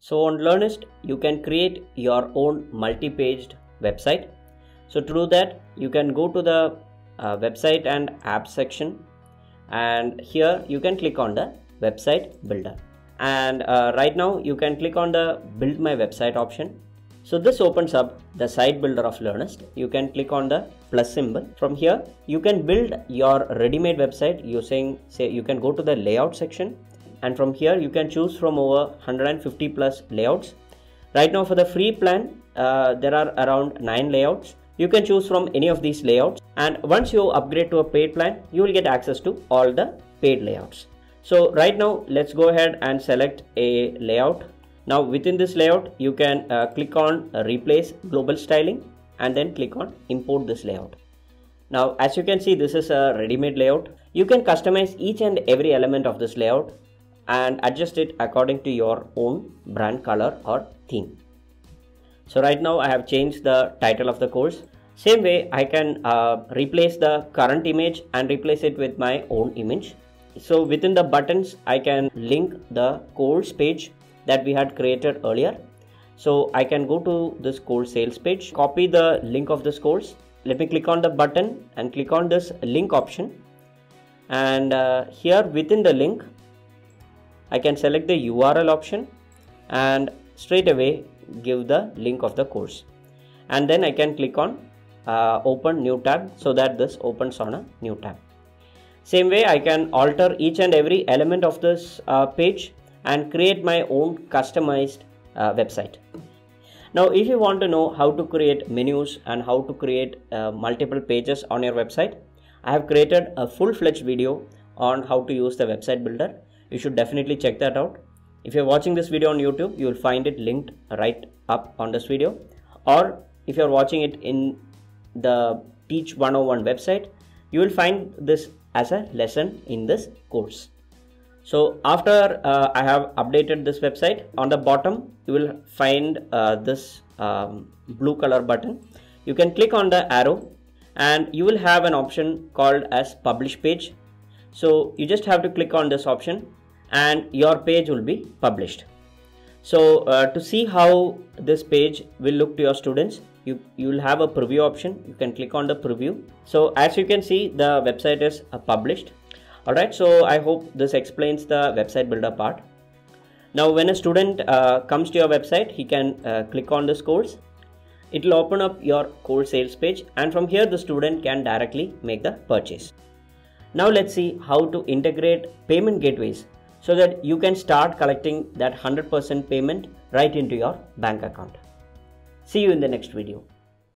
So on Learnyst, you can create your own multi-paged website. So to do that, you can go to the uh, website and app section and here you can click on the website builder and uh, right now you can click on the build my website option so this opens up the site builder of Learnyst. You can click on the plus symbol. From here, you can build your ready-made website using, say, you can go to the layout section and from here you can choose from over 150 plus layouts. Right now for the free plan, uh, there are around 9 layouts. You can choose from any of these layouts and once you upgrade to a paid plan, you will get access to all the paid layouts. So right now, let's go ahead and select a layout now within this layout, you can uh, click on replace global styling and then click on import this layout. Now as you can see, this is a ready-made layout. You can customize each and every element of this layout and adjust it according to your own brand color or theme. So right now I have changed the title of the course. Same way I can uh, replace the current image and replace it with my own image. So within the buttons I can link the course page that we had created earlier so I can go to this course sales page copy the link of this course let me click on the button and click on this link option and uh, here within the link I can select the URL option and straight away give the link of the course and then I can click on uh, open new tab so that this opens on a new tab same way I can alter each and every element of this uh, page and create my own customized uh, website. Now, if you want to know how to create menus and how to create uh, multiple pages on your website, I have created a full-fledged video on how to use the website builder. You should definitely check that out. If you're watching this video on YouTube, you will find it linked right up on this video. Or if you're watching it in the Teach 101 website, you will find this as a lesson in this course. So after uh, I have updated this website on the bottom you will find uh, this um, blue color button. You can click on the arrow and you will have an option called as publish page. So you just have to click on this option and your page will be published. So uh, to see how this page will look to your students, you, you will have a preview option. You can click on the preview. So as you can see, the website is uh, published Alright, so I hope this explains the website builder part. Now when a student uh, comes to your website, he can uh, click on this course. It will open up your course sales page and from here the student can directly make the purchase. Now let's see how to integrate payment gateways so that you can start collecting that 100% payment right into your bank account. See you in the next video.